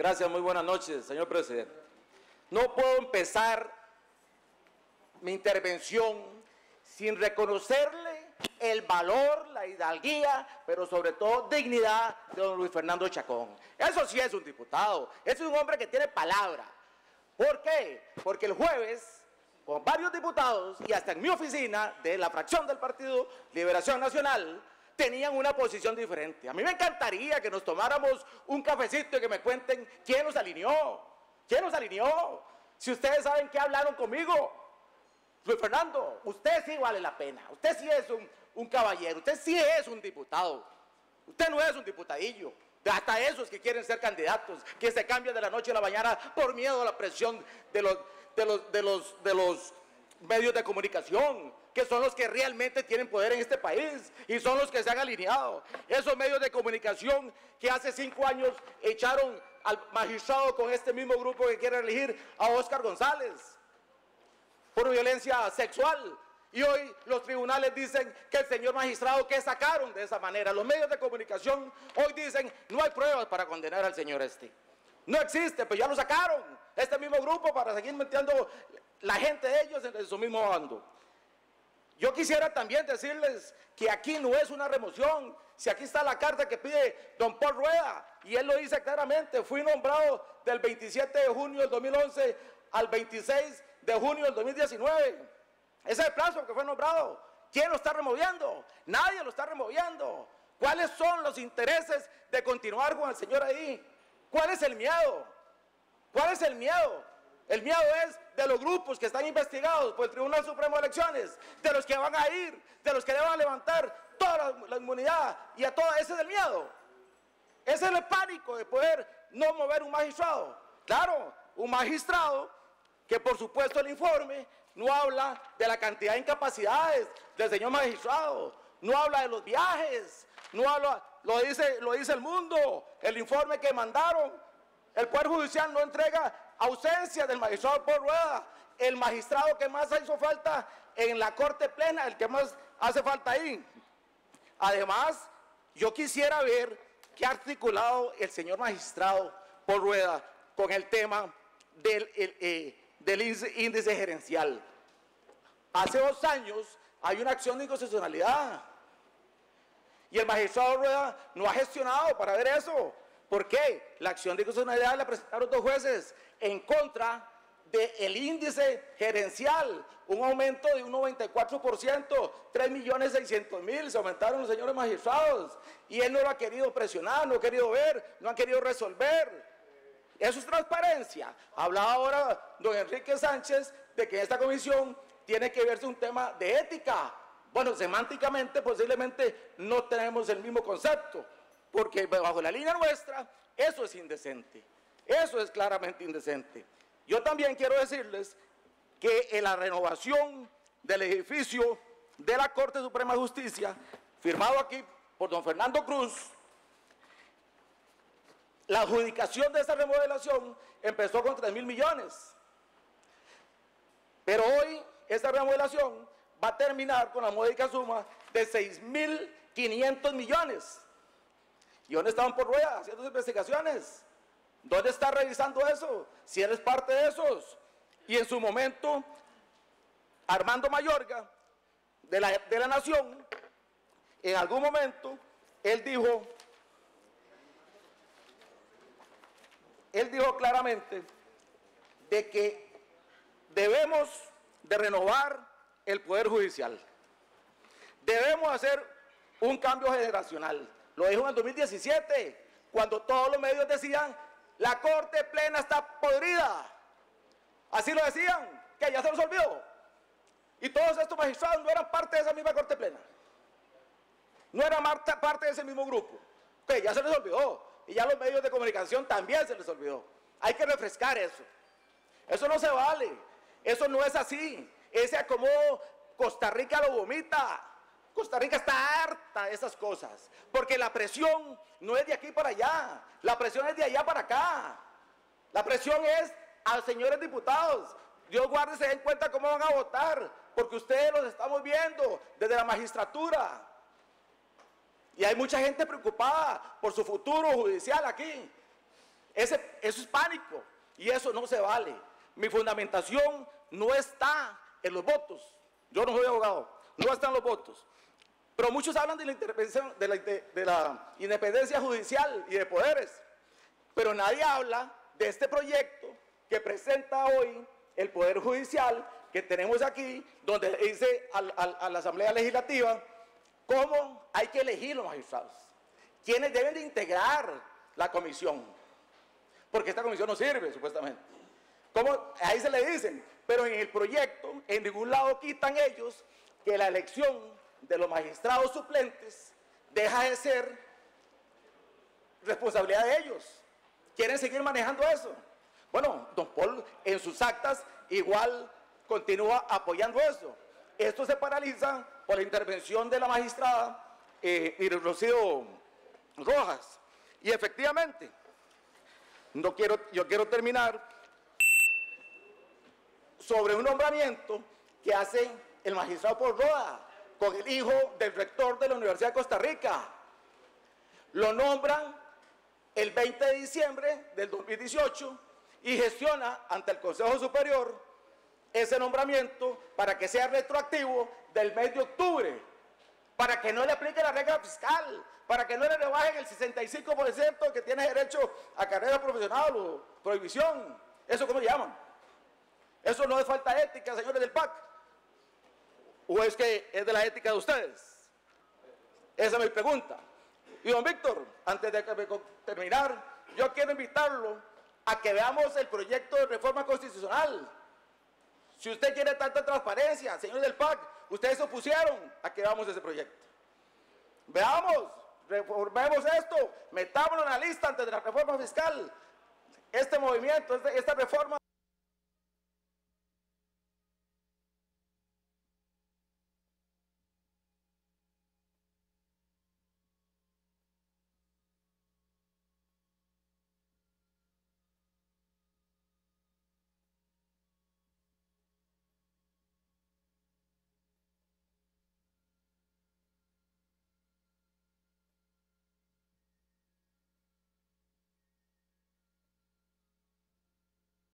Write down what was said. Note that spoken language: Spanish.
Gracias, muy buenas noches, señor presidente. No puedo empezar mi intervención sin reconocerle el valor, la hidalguía, pero sobre todo dignidad de don Luis Fernando Chacón. Eso sí es un diputado, es un hombre que tiene palabra. ¿Por qué? Porque el jueves, con varios diputados y hasta en mi oficina de la fracción del Partido Liberación Nacional, tenían una posición diferente. A mí me encantaría que nos tomáramos un cafecito y que me cuenten quién nos alineó, quién nos alineó. Si ustedes saben qué hablaron conmigo, Luis Fernando, usted sí vale la pena, usted sí es un, un caballero, usted sí es un diputado, usted no es un diputadillo. Hasta esos que quieren ser candidatos, que se cambian de la noche a la mañana por miedo a la presión de los, de los, de los, de los medios de comunicación, que son los que realmente tienen poder en este país y son los que se han alineado. Esos medios de comunicación que hace cinco años echaron al magistrado con este mismo grupo que quiere elegir a Oscar González por violencia sexual. Y hoy los tribunales dicen que el señor magistrado que sacaron de esa manera. Los medios de comunicación hoy dicen no hay pruebas para condenar al señor este. No existe, pues ya lo sacaron. Este mismo grupo para seguir metiendo la gente de ellos en su mismo bando. Yo quisiera también decirles que aquí no es una remoción. Si aquí está la carta que pide don Paul Rueda, y él lo dice claramente, fui nombrado del 27 de junio del 2011 al 26 de junio del 2019. Ese es el plazo que fue nombrado. ¿Quién lo está removiendo? Nadie lo está removiendo. ¿Cuáles son los intereses de continuar con el señor ahí? ¿Cuál es el miedo? ¿Cuál es el miedo? El miedo es de los grupos que están investigados por el Tribunal Supremo de Elecciones, de los que van a ir, de los que le van a levantar toda la, inmunidad y a todo ese es el miedo. Ese es el pánico de poder no mover un magistrado. Claro, un magistrado que por supuesto el informe no habla de la cantidad de incapacidades del señor magistrado, no habla de los viajes, no habla, lo dice, lo dice el mundo, el informe que mandaron el Poder Judicial no entrega ausencia del magistrado por rueda. El magistrado que más hizo falta en la Corte Plena, el que más hace falta ahí. Además, yo quisiera ver qué ha articulado el señor magistrado por rueda con el tema del, eh, índice gerencial. Hace dos años hay una acción de inconstitucionalidad. Y el magistrado Rueda no ha gestionado para ver eso. ¿Por qué? La acción de constitucionalidad la presentaron dos jueces en contra del índice gerencial, un aumento de un 94%, 3 millones 600 mil, se aumentaron señores magistrados, y él no lo ha querido presionar, no ha querido ver, no ha querido resolver. Eso es transparencia. Hablaba ahora don Enrique Sánchez de que esta comisión tiene que verse un tema de ética. Bueno, semánticamente posiblemente no tenemos el mismo concepto, porque bajo la línea nuestra eso es indecente, eso es claramente indecente. Yo también quiero decirles que en la renovación del edificio de la Corte Suprema de Justicia, firmado aquí por don Fernando Cruz, la adjudicación de esa remodelación empezó con 3 mil millones. Pero hoy esta remodelación va a terminar con la módica suma de 6 mil 500 millones. ¿Y dónde estaban por rueda haciendo investigaciones? ¿Dónde está revisando eso? Si eres parte de esos. Y en su momento, Armando Mayorga, de la, de la Nación, en algún momento, él dijo, él dijo claramente de que debemos de renovar el Poder Judicial. Debemos hacer un cambio generacional. Lo dijo en el 2017, cuando todos los medios decían, la Corte Plena está podrida. Así lo decían, que ya se los olvidó. Y todos estos magistrados no eran parte de esa misma Corte Plena. No eran parte de ese mismo grupo. Que ya se les olvidó. Y ya los medios de comunicación también se les olvidó. Hay que refrescar eso. Eso no se vale. Eso no es así. Ese acomodo Costa Rica lo vomita. Costa Rica está harta de esas cosas, porque la presión no es de aquí para allá, la presión es de allá para acá. La presión es a los señores diputados. Dios guarde se den cuenta cómo van a votar, porque ustedes los estamos viendo desde la magistratura. Y hay mucha gente preocupada por su futuro judicial aquí. Ese, eso es pánico y eso no se vale. Mi fundamentación no está en los votos. Yo no soy abogado, no están los votos. Pero muchos hablan de la, intervención, de la, de la independencia judicial y de poderes. Pero nadie habla de este proyecto que presenta hoy el Poder Judicial que tenemos aquí, donde dice a la Asamblea Legislativa cómo hay que elegir los magistrados, quiénes deben de integrar la comisión, porque esta comisión no sirve, supuestamente. ¿Cómo? Ahí se le dicen, pero en el proyecto, en ningún lado quitan ellos que la elección de los magistrados suplentes deja de ser responsabilidad de ellos. ¿Quieren seguir manejando eso? Bueno, don Paul en sus actas igual continúa apoyando eso. Esto se paraliza por la intervención de la magistrada eh, Rocío Rojas. Y efectivamente, no quiero, yo quiero terminar sobre un nombramiento que hace el magistrado Paul Roa con el hijo del rector de la Universidad de Costa Rica. Lo nombran el 20 de diciembre del 2018 y gestiona ante el Consejo Superior ese nombramiento para que sea retroactivo del mes de octubre, para que no le aplique la regla fiscal, para que no le rebajen el 65% que tiene derecho a carrera profesional o prohibición. ¿Eso cómo llaman? Eso no es falta ética, señores del PAC. ¿O es que es de la ética de ustedes? Esa es mi pregunta. Y don Víctor, antes de terminar, yo quiero invitarlo a que veamos el proyecto de reforma constitucional si usted quiere tanta transparencia, señores del PAC, ustedes se opusieron a que veamos ese proyecto. Veamos, reformemos esto, metámoslo en la lista antes de la reforma fiscal. Este movimiento, este, esta reforma...